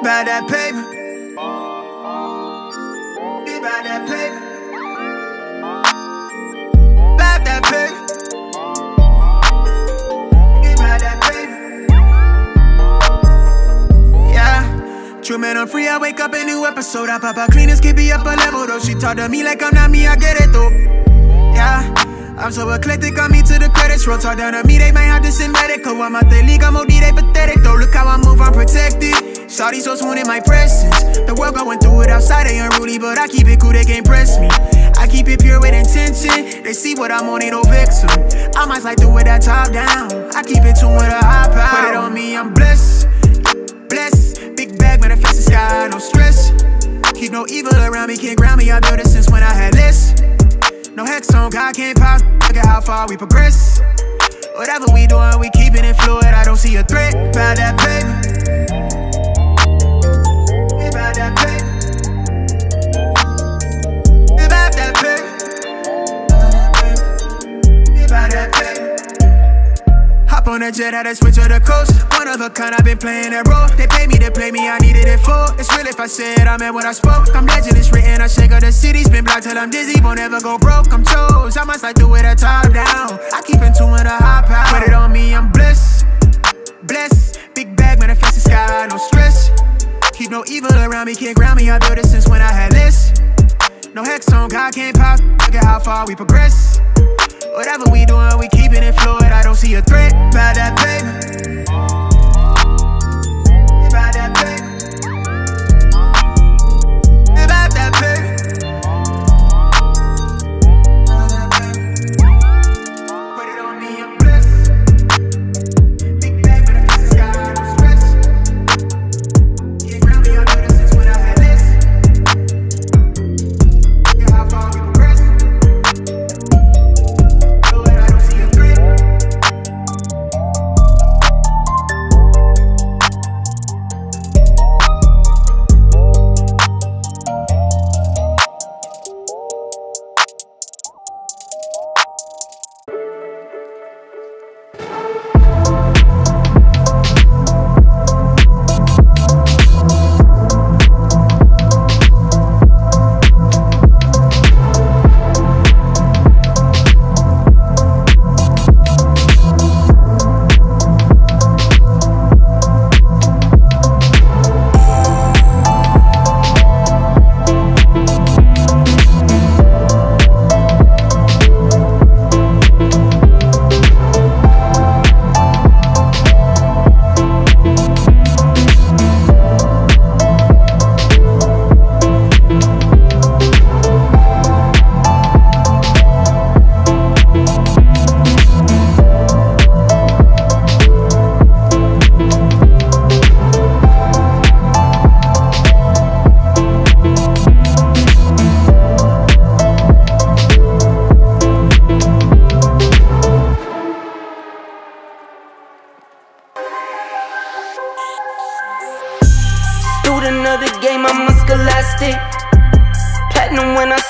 About that paper. About that paper. About that paper. About that paper. Yeah. True man, I'm free. I wake up a new episode. I pop out cleaners, keep me up a level though. She talk to me like I'm not me. I get it though. Yeah. I'm so eclectic, I'm to the credits roll. Talk down to me, they might have to send medical. I'm out the league, I'm OD, they pathetic though. Look how I move, I'm protected. Shawty so swoon in my presence. The world going through it outside, they unruly, but I keep it cool, they can't press me. I keep it pure with intention. They see what I'm on, ain't no vixen. I might slide through with that top down. I keep it tuned with a high power. Put it on me, I'm blessed. Blessed. Big bag, manifest the sky, no stress. Keep no evil around me, can't ground me. I built it since when I had less. No hex on God can't pause. Look at how far we progress. Whatever we doing, we keeping it fluid. I don't see a threat. About that paper. On jet, had to switch to the coast. One of a kind, I've been playing that role. They pay me to play me, I needed it for. It's real if I said I meant what I spoke. I'm legend, it's written. I shake up the city, spin block till I'm dizzy. Won't ever go broke. I'm chose. I must like do it a top down. I keep in tune with a high power. Put it on me, I'm blessed. Blessed. Big bag, manifest the sky, no stress. Keep no evil around me, can't ground me. I built it since when I had less. No hex on God can't pause. Look at how far we progress. Whatever we doing, we keeping it fluid. I don't see a threat. About that paper.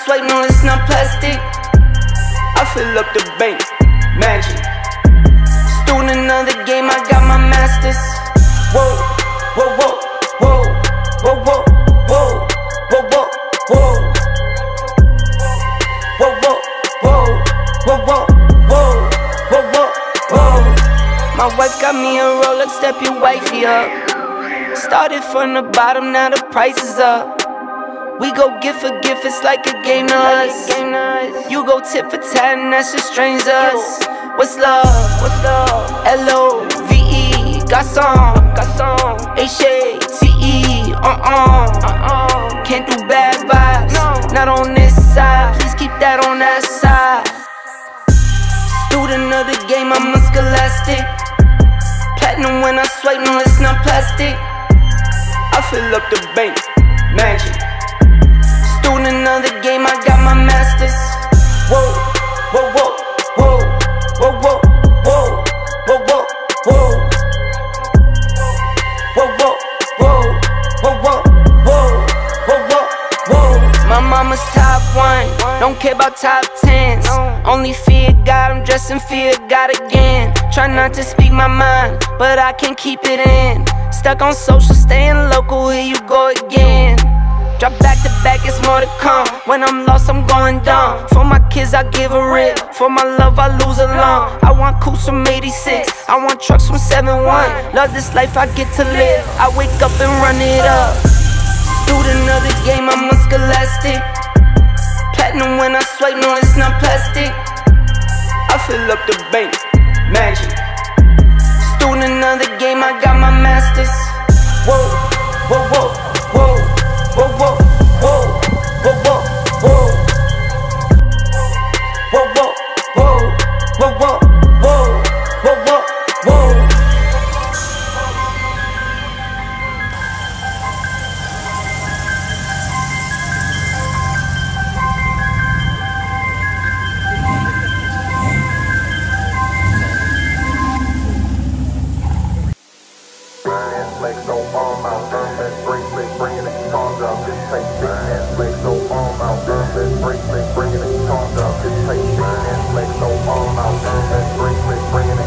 Swipe, no, it's not plastic. I fill up the bank, magic. Student of the game, I got my masters. Whoa, whoa, whoa, whoa, whoa, whoa, whoa, whoa, whoa, whoa. Whoa, whoa, whoa, whoa, whoa, whoa, whoa, whoa. My wife got me a Rolex, step your wifey up. Started from the bottom, now the price is up. We go gift for gift, it's like a game to us. You go tip for ten, that's just strange us. What's love? What's love? L O V E, got some, got some. H A T E, uh uh, uh uh. Can't do bad vibes, not on this side. Please keep that on that side. Student of the game, I'm a scholastic. Platinum when I swipe, no, it's not plastic. I fill up the bank, magic. Student of the game, I got my masters. Whoa, whoa, whoa, whoa, whoa, whoa, whoa, whoa, whoa, whoa. Whoa, whoa, whoa, whoa, whoa, whoa, whoa, whoa, whoa. My mama's top one, don't care about top tens. Only fear God, I'm dressed in fear God again. Try not to speak my mind, but I can't keep it in. Stuck on social, staying local, who back, to back, it's more to come. When I'm lost, I'm going down. For my kids, I give a rip. For my love, I lose a alone. I want coupes from 86. I want trucks from 71. Love this life I get to live. I wake up and run it up. Of the game, I'm a scholastic. Platinum when I swipe, no, it's not plastic. I fill up the bank, whoa, whoa, whoa, whoa, whoa, whoa. Bring it, bring it, bring it, bring it, bring it, bring it, all my friends, turn Bring green.